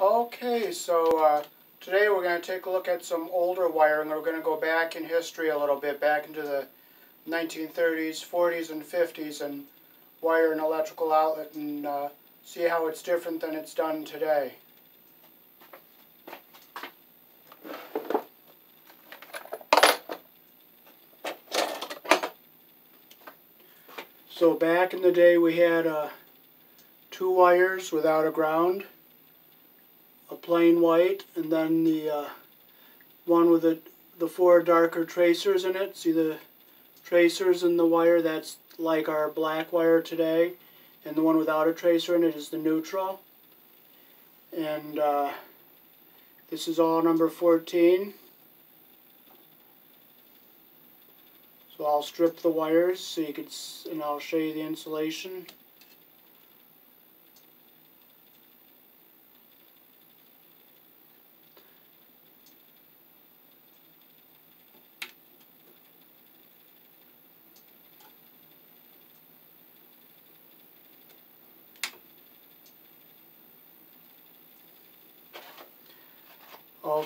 Okay, so uh, today we're going to take a look at some older wiring. We're going to go back in history a little bit, back into the 1930s, 40s, and 50s, and wire an electrical outlet and uh, see how it's different than it's done today. So back in the day we had uh, two wires without a ground plain white and then the uh, one with the, the four darker tracers in it. See the tracers in the wire? That's like our black wire today. And the one without a tracer in it is the neutral. And uh, this is all number 14. So I'll strip the wires so you can, and I'll show you the insulation.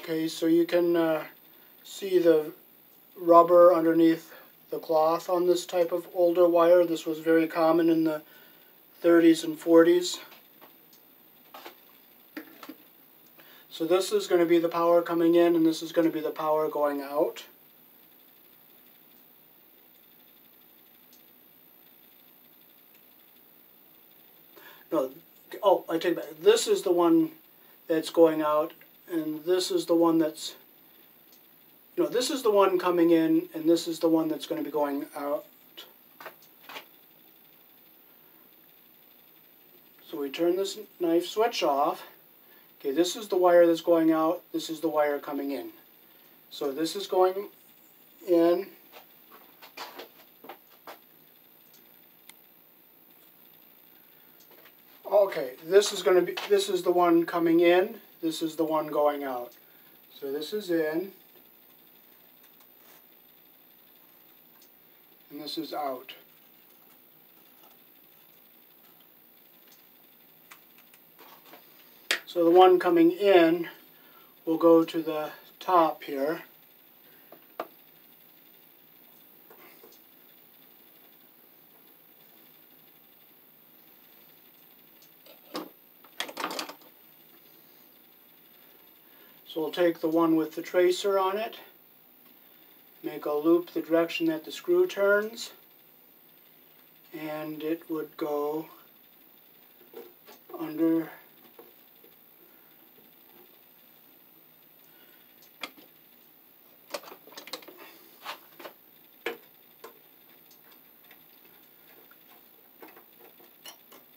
Okay, so you can uh, see the rubber underneath the cloth on this type of older wire. This was very common in the 30s and 40s. So this is going to be the power coming in and this is going to be the power going out. No, oh, I take that. This is the one that's going out and this is the one that's, you know, this is the one coming in, and this is the one that's going to be going out. So we turn this knife switch off. Okay, this is the wire that's going out, this is the wire coming in. So this is going in. Okay, this is going to be, this is the one coming in, this is the one going out. So this is in, and this is out. So the one coming in will go to the top here. So we'll take the one with the tracer on it, make a loop the direction that the screw turns, and it would go under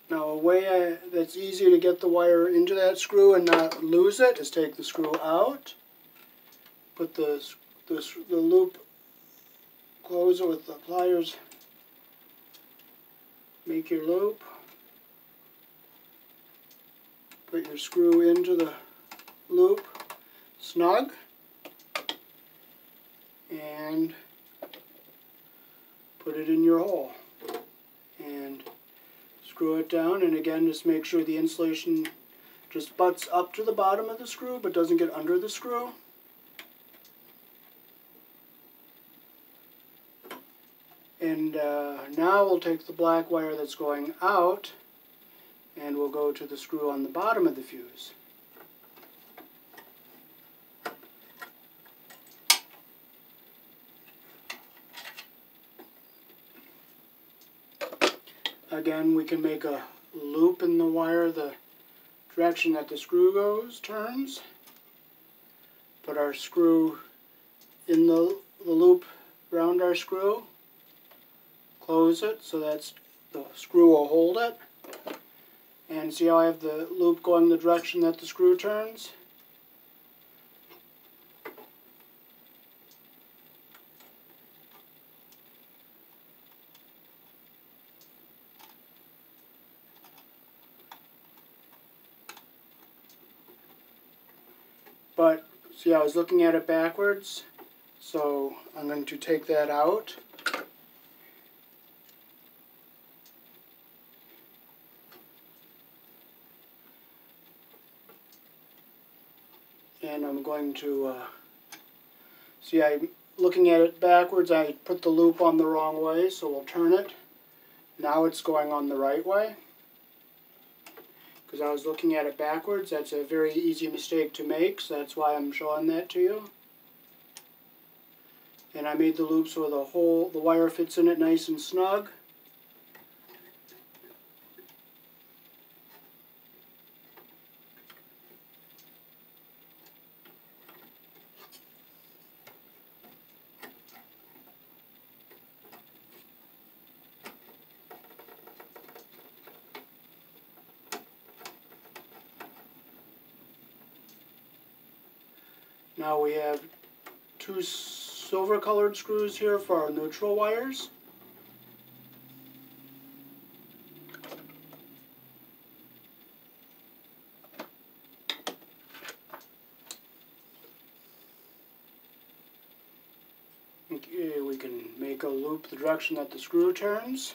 Now a way I, that's easy to get the wire into that screw and not lose it is take the screw out, put the, the, the loop, close it with the pliers, make your loop, put your screw into the loop, snug, and put it in your hole screw it down and again just make sure the insulation just butts up to the bottom of the screw but doesn't get under the screw. And uh, now we'll take the black wire that's going out and we'll go to the screw on the bottom of the fuse. Again, we can make a loop in the wire the direction that the screw goes, turns. Put our screw in the, the loop around our screw. Close it so that the screw will hold it. And see how I have the loop going the direction that the screw turns? But, see I was looking at it backwards, so I'm going to take that out. and I'm going to uh, see I'm looking at it backwards. I put the loop on the wrong way so we'll turn it. Now it's going on the right way because I was looking at it backwards that's a very easy mistake to make so that's why I'm showing that to you. And I made the loop so the whole the wire fits in it nice and snug Now we have two silver colored screws here for our neutral wires. Okay, we can make a loop the direction that the screw turns.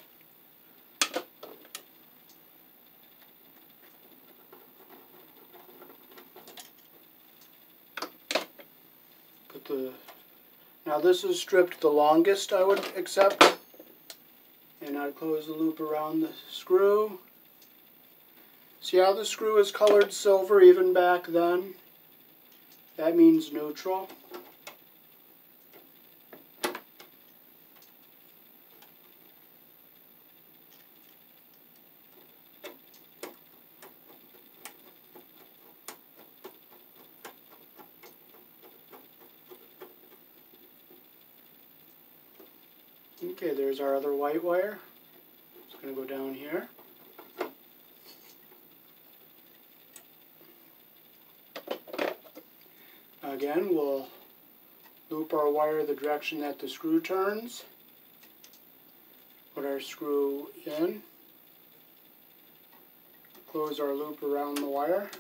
Put the now this is stripped the longest I would accept. And I'd close the loop around the screw. See how the screw is colored silver even back then? That means neutral. Okay, there's our other white wire. It's going to go down here. Again, we'll loop our wire the direction that the screw turns. Put our screw in. Close our loop around the wire.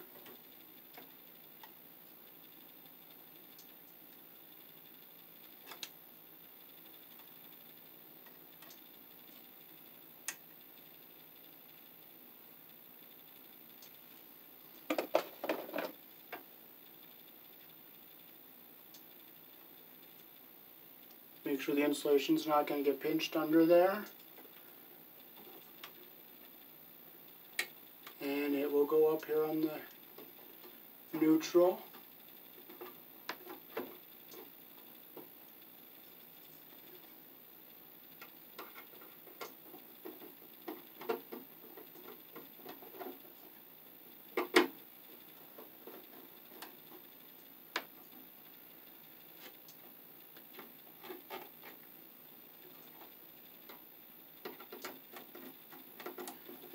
Make sure the insulation's not going to get pinched under there. And it will go up here on the neutral.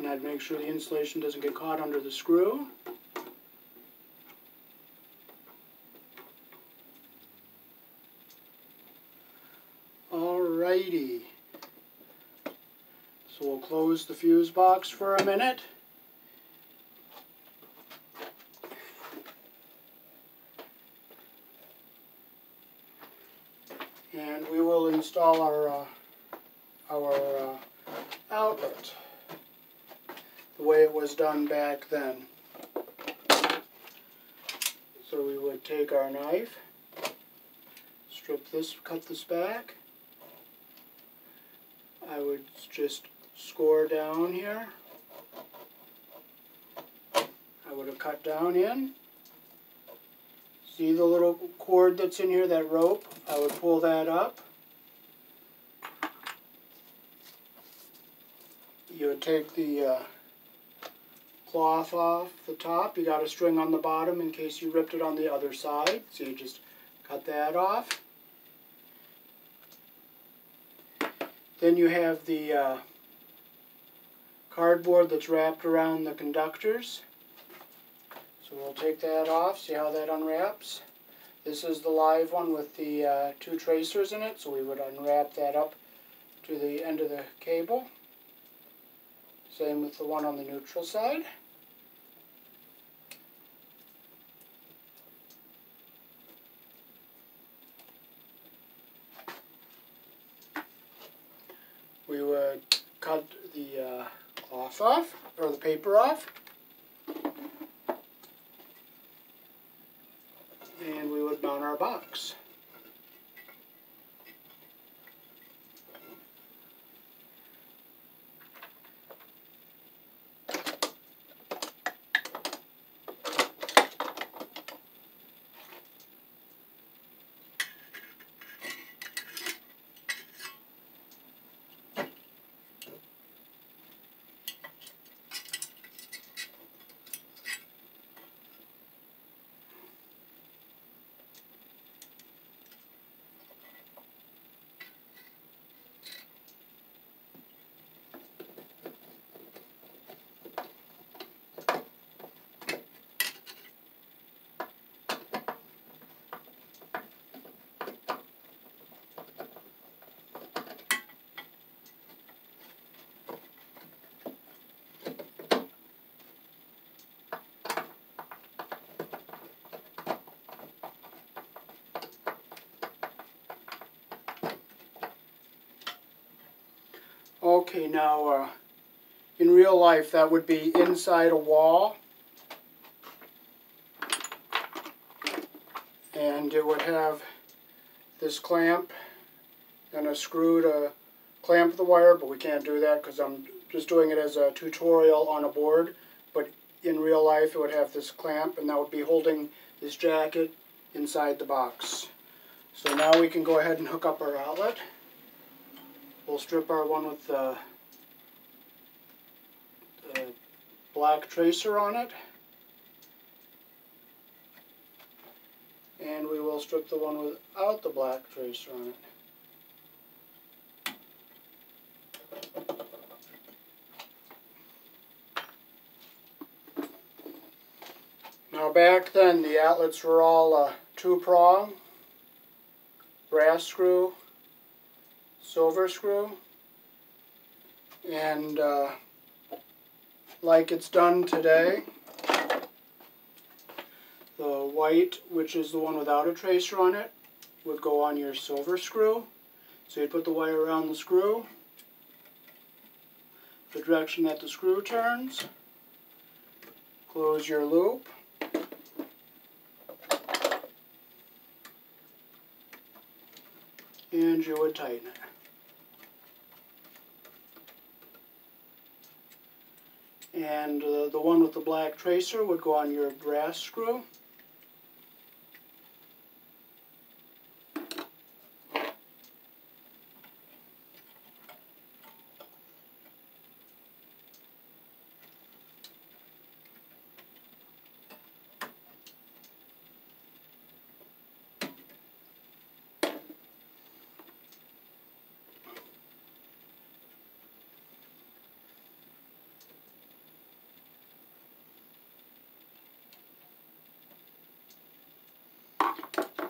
I'd make sure the insulation doesn't get caught under the screw. Alrighty. So we'll close the fuse box for a minute. And we will install our uh, our uh, outlet way it was done back then. So we would take our knife, strip this, cut this back. I would just score down here. I would have cut down in. See the little cord that's in here, that rope? I would pull that up. You would take the uh, cloth off the top. You got a string on the bottom in case you ripped it on the other side. So you just cut that off. Then you have the uh, cardboard that's wrapped around the conductors. So we'll take that off, see how that unwraps. This is the live one with the uh, two tracers in it, so we would unwrap that up to the end of the cable. Same with the one on the neutral side. We would cut the uh, cloth off, or the paper off. And we would mount our box. Okay, now uh, in real life that would be inside a wall. And it would have this clamp and a screw to clamp the wire, but we can't do that because I'm just doing it as a tutorial on a board. But in real life it would have this clamp and that would be holding this jacket inside the box. So now we can go ahead and hook up our outlet. We'll strip our one with the, black tracer on it. And we will strip the one without the black tracer on it. Now back then the outlets were all uh, two prong, brass screw, silver screw. And uh, like it's done today the white which is the one without a tracer on it would go on your silver screw. So you put the wire around the screw the direction that the screw turns close your loop. And you would tighten it and uh, the one with the black tracer would go on your brass screw.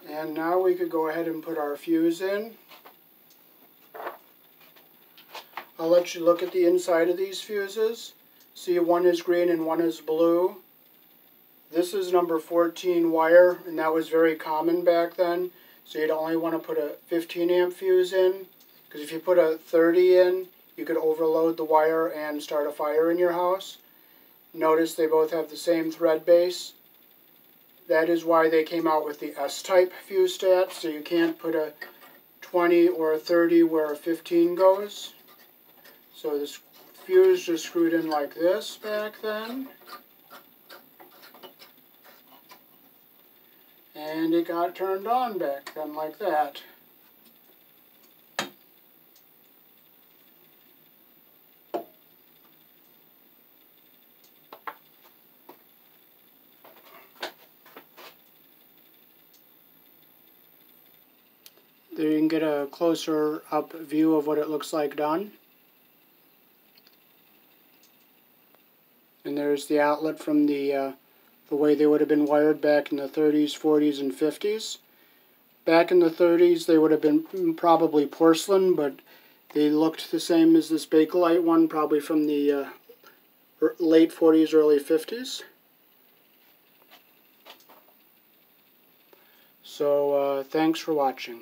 And now we could go ahead and put our fuse in. I'll let you look at the inside of these fuses. See one is green and one is blue. This is number 14 wire and that was very common back then. So you'd only want to put a 15 amp fuse in because if you put a 30 in you could overload the wire and start a fire in your house. Notice they both have the same thread base that is why they came out with the S-type Fustat, so you can't put a 20 or a 30 where a 15 goes. So this fuse just screwed in like this back then. And it got turned on back then like that. Get a closer up view of what it looks like done. And there's the outlet from the, uh, the way they would have been wired back in the 30s, 40s, and 50s. Back in the 30s they would have been probably porcelain, but they looked the same as this Bakelite one, probably from the uh, er, late 40s, early 50s. So uh, thanks for watching.